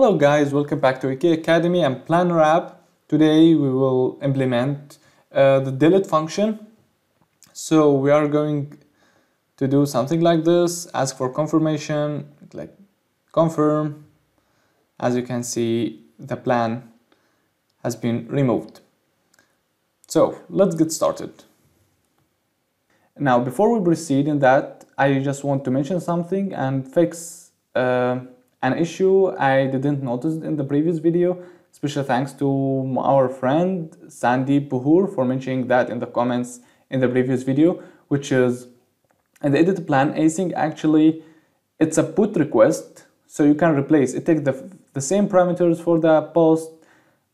Hello guys, welcome back to AK Academy and Planner app. Today we will implement uh, the delete function. So we are going to do something like this, ask for confirmation, like confirm. As you can see, the plan has been removed. So let's get started. Now, before we proceed in that, I just want to mention something and fix uh, an issue I didn't notice in the previous video. Special thanks to our friend Sandy Puhur for mentioning that in the comments in the previous video, which is in the edit plan async actually it's a put request so you can replace. It takes the, the same parameters for the post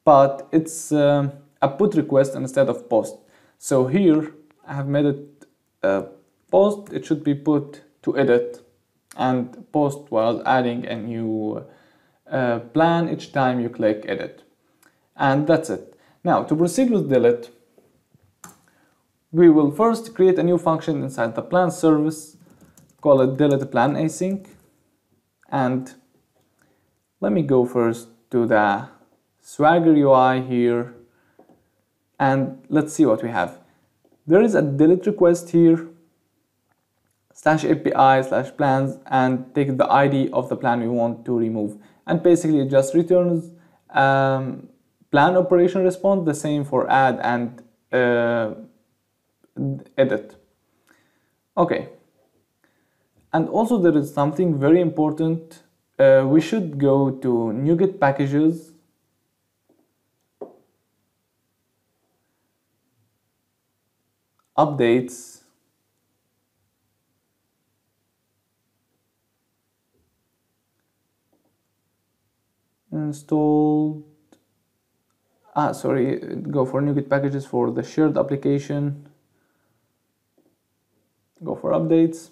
but it's um, a put request instead of post. So here I have made it a post. It should be put to edit and post while adding a new uh, plan each time you click edit. And that's it. Now to proceed with delete we will first create a new function inside the plan service call it delete plan async. And let me go first to the swagger UI here and let's see what we have. There is a delete request here slash API slash plans and take the ID of the plan we want to remove. And basically it just returns um, plan operation response the same for add and uh, edit. Okay. And also there is something very important uh, we should go to NuGet packages. Updates installed ah sorry go for NuGet packages for the shared application go for updates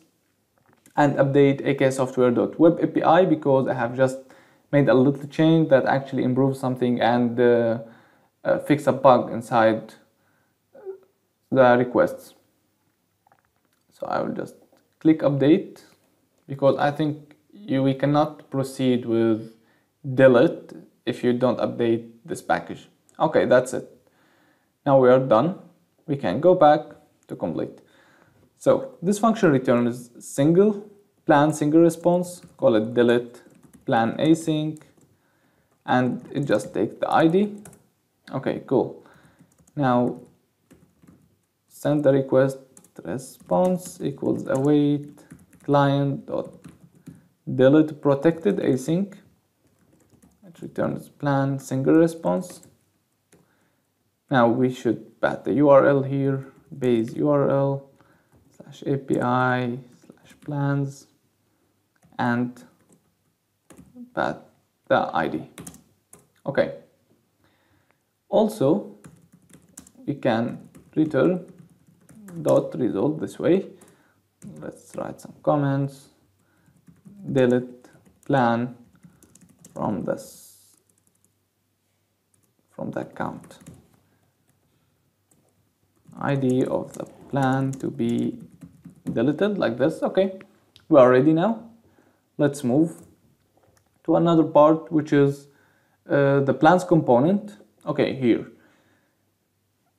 and update aksoftware.web API because I have just made a little change that actually improves something and uh, uh, fix a bug inside the requests. So I will just click update because I think you, we cannot proceed with delete if you don't update this package. Okay, that's it. Now we are done. We can go back to complete. So this function returns single plan single response, call it delete plan async, and it just takes the ID. Okay, cool. Now send the request response equals await client dot delete protected async it returns plan single response. Now we should path the url here base url slash api slash plans and path the id okay. Also we can return dot result this way. Let's write some comments delete plan from this from the account id of the plan to be deleted like this. Okay we are ready now. Let's move to another part which is uh, the plans component. Okay here.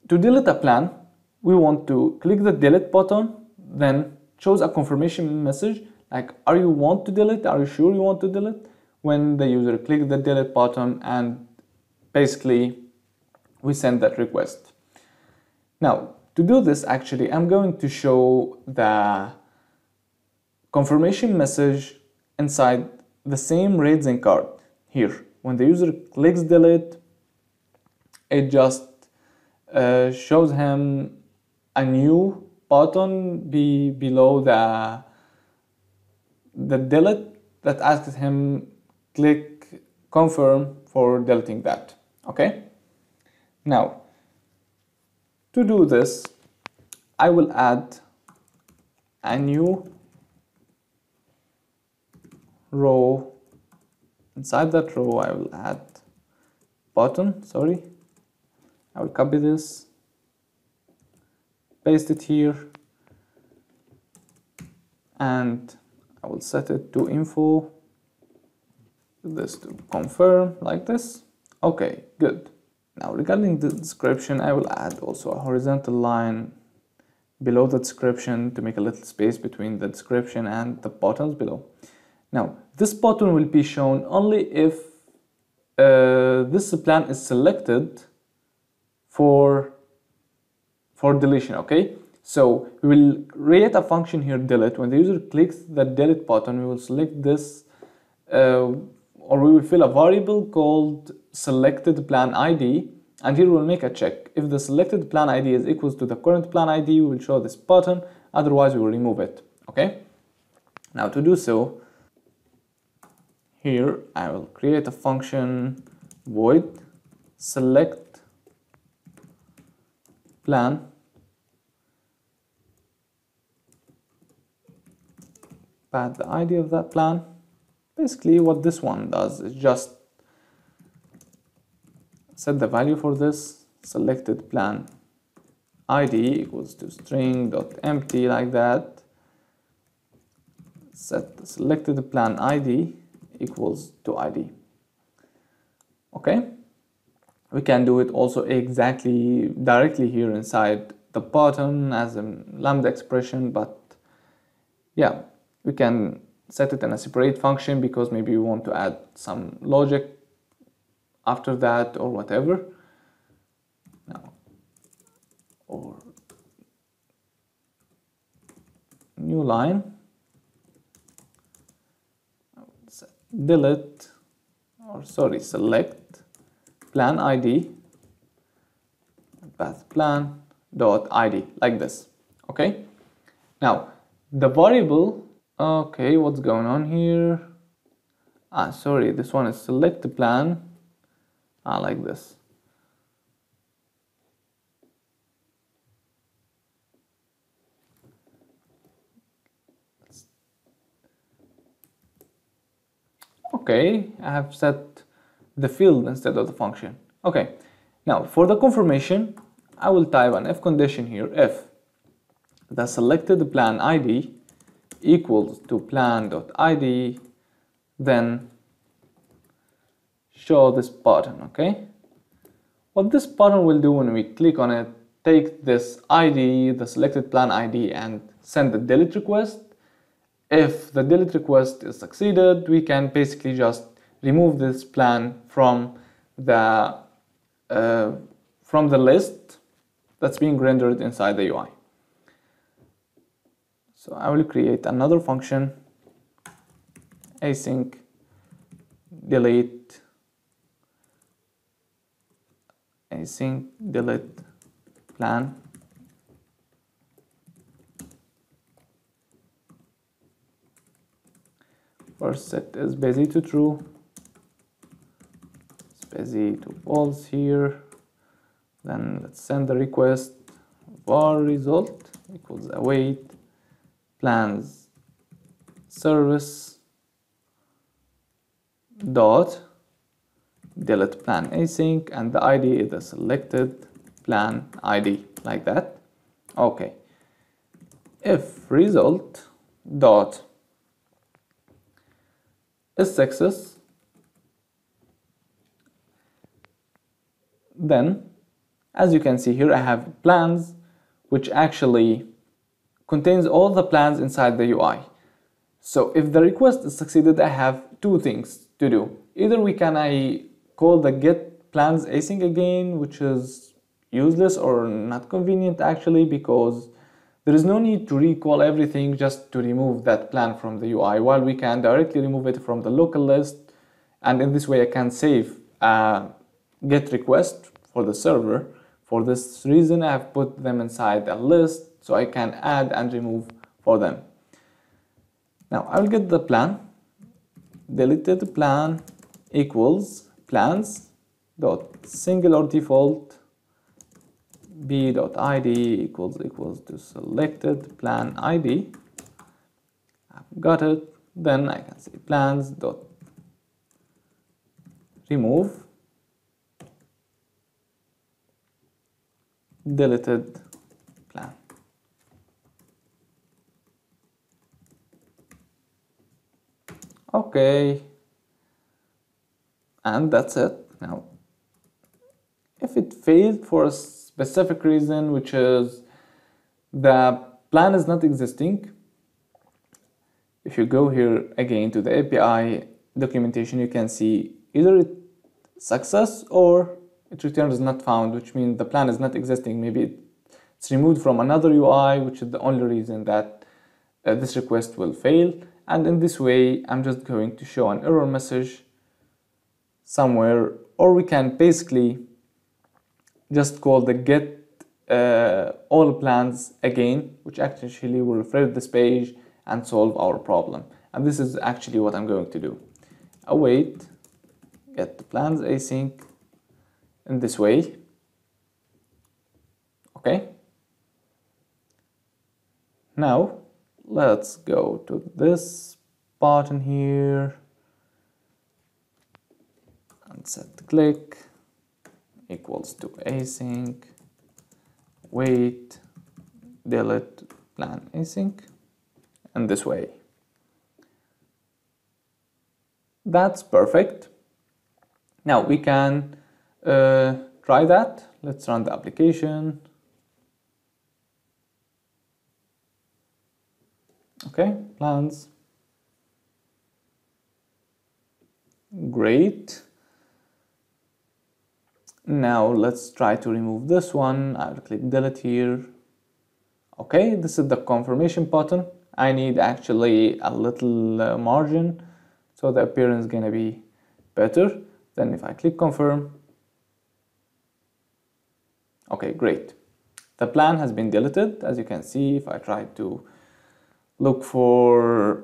To delete a plan we want to click the delete button then choose a confirmation message like are you want to delete? Are you sure you want to delete when the user clicks the delete button and basically we send that request. Now, to do this, actually, I'm going to show the confirmation message inside the same Radzen card here. When the user clicks delete, it just uh, shows him a new button be below the the delete that asks him click confirm for deleting that okay? Now to do this I will add a new row. Inside that row I will add button sorry. I will copy this paste it here and I will set it to info this to confirm like this. Okay good. Now regarding the description I will add also a horizontal line below the description to make a little space between the description and the buttons below. Now this button will be shown only if uh, this plan is selected for for deletion okay? So we will create a function here delete. When the user clicks the delete button we will select this uh, or we will fill a variable called selected plan ID and here we'll make a check. If the selected plan ID is equals to the current plan ID, we will show this button, otherwise we will remove it, okay? Now to do so, here I will create a function void select plan path the ID of that plan basically what this one does is just set the value for this selected plan. Id equals to string dot empty like that. Set the selected plan id equals to id okay? We can do it also exactly directly here inside the button as a lambda expression but yeah we can set it in a separate function because maybe you want to add some logic after that or whatever. Now or new line. Delete or sorry select plan id path plan dot id like this okay? Now the variable okay what's going on here? Ah sorry this one is select the plan. Ah like this. Okay I have set the field instead of the function. Okay now for the confirmation I will type an if condition here if the selected plan ID equals to plan.id then show this button okay? What this button will do when we click on it take this id the selected plan id and send the delete request. If the delete request is succeeded we can basically just remove this plan from the uh, from the list that's being rendered inside the UI so I will create another function async delete async delete plan. First set is busy to true. Busy to false here. Then let's send the request. Var result equals await plans. Service dot delete plan async and the id is the selected plan id like that. Okay. If result dot is success then as you can see here I have plans which actually contains all the plans inside the UI. So if the request is succeeded, I have two things to do. Either we can I call the get plans async again, which is useless or not convenient actually because there is no need to recall everything just to remove that plan from the UI while we can directly remove it from the local list and in this way I can save a get request for the server. For this reason I have put them inside a list so I can add and remove for them. Now I will get the plan, deleted plan equals plans dot single or default b dot id equals equals to selected plan id. I've got it. Then I can say plans dot remove deleted okay and that's it. Now if it failed for a specific reason which is the plan is not existing if you go here again to the API documentation you can see either it success or it returns not found which means the plan is not existing. Maybe it's removed from another UI which is the only reason that uh, this request will fail and in this way I'm just going to show an error message somewhere or we can basically just call the get uh, all plans again which actually will refresh this page and solve our problem. And this is actually what I'm going to do. Await get the plans async in this way. Okay? Now let's go to this button here. And set click equals to async. Wait delete plan async and this way. That's perfect. Now we can uh, try that. Let's run the application okay plans. Great. Now let's try to remove this one. I'll click delete here. Okay this is the confirmation button. I need actually a little uh, margin so the appearance is gonna be better then if I click confirm. Okay great. The plan has been deleted. As you can see if I try to look for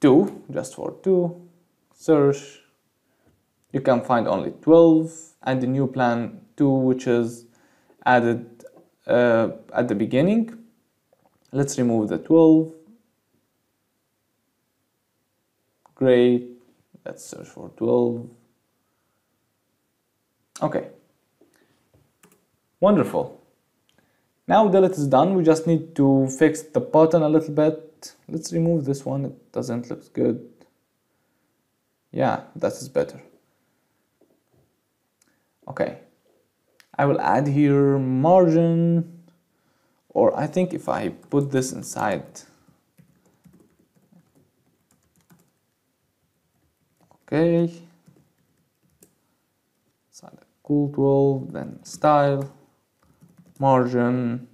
2 just for 2 search. You can find only 12 and the new plan 2 which is added uh, at the beginning. Let's remove the 12 great. Let's search for 12 okay. Wonderful now delete is done we just need to fix the button a little bit. Let's remove this one. It doesn't look good. Yeah that is better. Okay. I will add here margin or I think if I put this inside okay. Inside cool 12 then style margin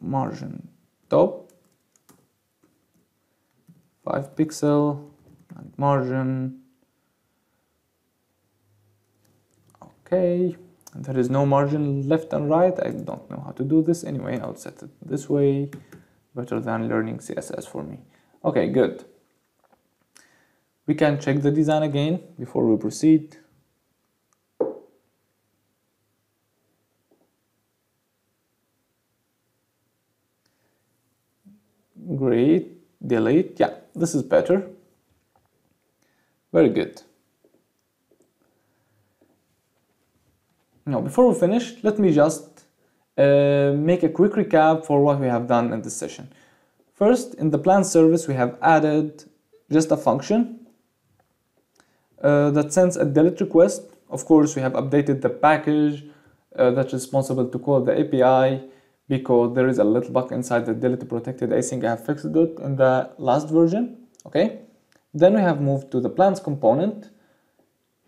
margin top 5 pixel and margin. Okay there is no margin left and right. I don't know how to do this. Anyway I'll set it this way. Better than learning CSS for me. Okay good. We can check the design again before we proceed great. Delete. Yeah this is better. Very good. Now before we finish let me just uh, make a quick recap for what we have done in this session. First in the plan service we have added just a function uh, that sends a delete request. Of course we have updated the package uh, that's responsible to call the API because there is a little bug inside the delete protected async. I have fixed it in the last version. Okay. Then we have moved to the plans component.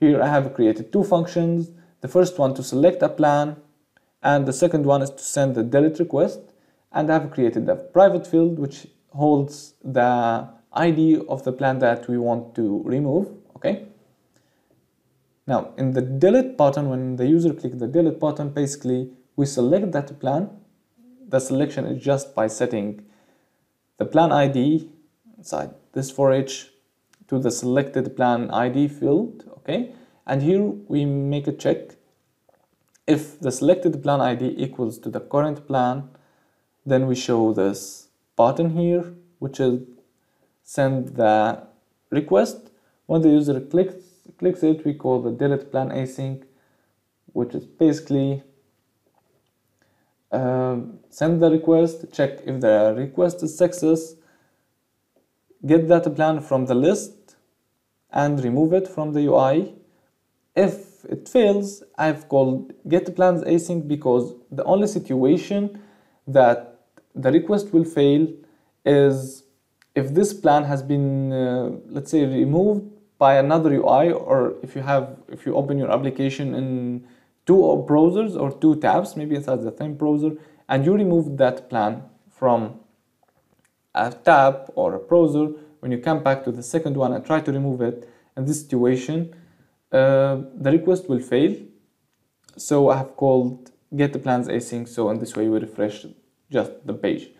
Here I have created two functions. The first one to select a plan and the second one is to send the delete request and I have created a private field which holds the ID of the plan that we want to remove. Okay. Now in the delete button, when the user clicks the delete button, basically we select that plan the selection is just by setting the plan ID inside this for each to the selected plan ID field okay? And here we make a check. If the selected plan ID equals to the current plan then we show this button here which is send the request. When the user clicks clicks it we call the delete plan async which is basically send the request, check if the request is success, get that plan from the list and remove it from the UI. If it fails, I've called get plans async because the only situation that the request will fail is if this plan has been, uh, let's say, removed by another UI, or if you have, if you open your application in two browsers or two tabs, maybe inside the same browser, and you remove that plan from a tab or a browser, when you come back to the second one and try to remove it, in this situation, uh, the request will fail. So I have called get the plans async. So in this way, we refresh just the page.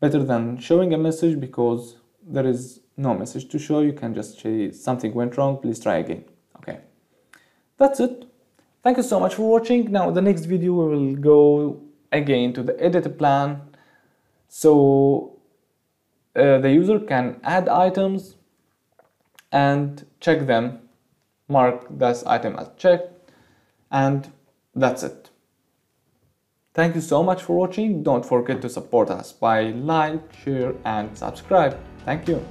Better than showing a message because there is no message to show. You can just say something went wrong. Please try again. Okay. That's it. Thank you so much for watching. Now, the next video, we will go again to the edit plan. So uh, the user can add items and check them, mark this item as checked, and that's it. Thank you so much for watching. Don't forget to support us by like, share and subscribe. Thank you.